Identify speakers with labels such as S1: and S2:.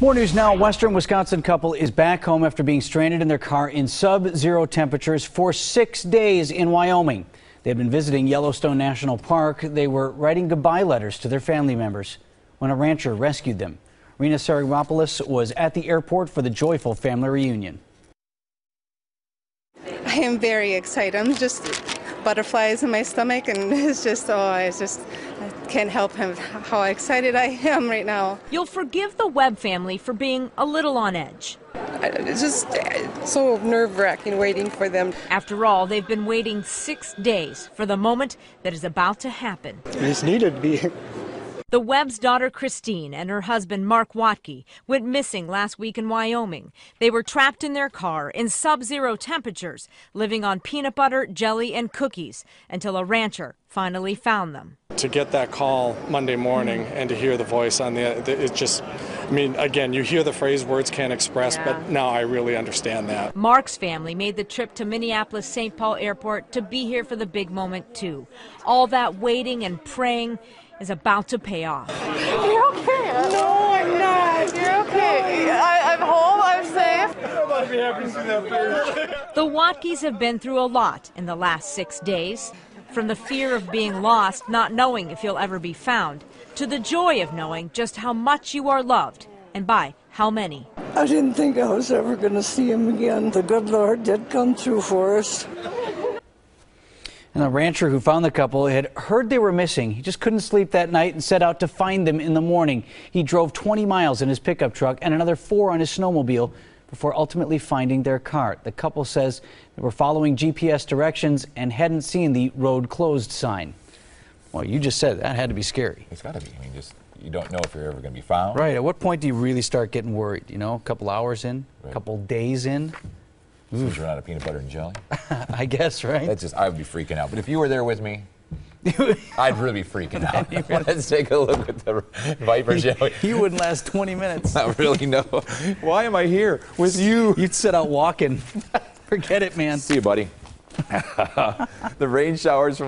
S1: More news now. Western Wisconsin couple is back home after being stranded in their car in sub zero temperatures for six days in Wyoming. They had been visiting Yellowstone National Park. They were writing goodbye letters to their family members when a rancher rescued them. Rena Saragopoulos was at the airport for the joyful family reunion.
S2: I am very excited. I'm just butterflies in my stomach, and it's just, oh, I just I can't help him how excited I am right now.
S3: You'll forgive the Webb family for being a little on edge.
S2: It's just so nerve wracking waiting for them.
S3: After all, they've been waiting six days for the moment that is about to happen.
S4: It's needed to be
S3: the Webb's daughter Kristine and her husband Mark Wathke went missing last week in Wyoming. They were trapped in their car in sub zero temperatures, living on peanut butter, jelly, and cookies until a rancher finally found them.
S5: To get that call Monday morning and to hear the voice on the, it just, I mean, again, you hear the phrase words can't express, yeah. but now I really understand that.
S3: Mark's family made the trip to Minneapolis St. Paul Airport to be here for the big moment, too. All that waiting and praying is about to pay off.
S2: You're okay. No, I'm not. You're okay. I, am home. I'm safe. I'd be happy to see that face.
S3: the Wathkes have been through a lot in the last six days. From the fear of being lost, not knowing if you'll ever be found, to the joy of knowing just how much you are loved and by how many.
S6: I didn't think I was ever going to see him again. The good Lord did come through for us.
S1: And the rancher who found the couple had heard they were missing. He just couldn't sleep that night and set out to find them in the morning. He drove 20 miles in his pickup truck and another four on his snowmobile before ultimately finding their car. The couple says they were following GPS directions and hadn't seen the road closed sign. Well, you just said that had to be scary.
S7: It's got to be. I mean, just you don't know if you're ever going to be found.
S1: Right. At what point do you really start getting worried? You know, a couple hours in, a right. couple days in.
S7: Since you're out of peanut butter and jelly.
S1: I guess, right?
S7: That's just, I would be freaking out. But if you were there with me, I'd really be freaking out. Let's take a look at the Viper jelly.
S1: You wouldn't last 20 minutes.
S7: I really know. Why am I here with you?
S1: You'd sit out walking. Forget it, man.
S7: See you, buddy. the rain showers from